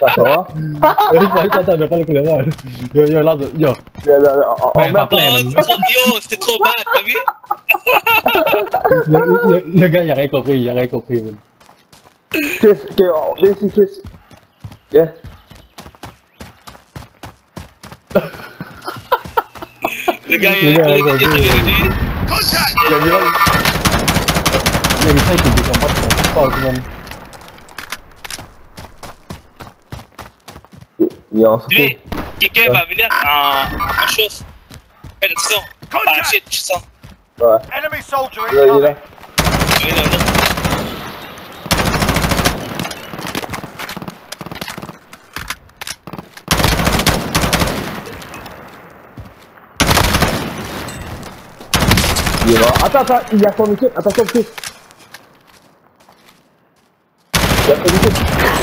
Ça va Il faut attends, pas. Yo, yo, là, yo. Oh, c'était trop bad, t'as vu Le, le, le gars, il a rien compris, il a rien compris. man. Chris, ok, oh, viens ici, Chris. Yeah. Le gars, Le il gars, il- il a il- il- compris. il- Il a mis là. Il a ça, Lui, quelqu'un va venir en, en chauffe. Attention. Par shit, tu sens. Ouais. Enemy soldier is. Là, il est là. Il est là. Attends, attends, il y a son équipe. Attention, le Il a.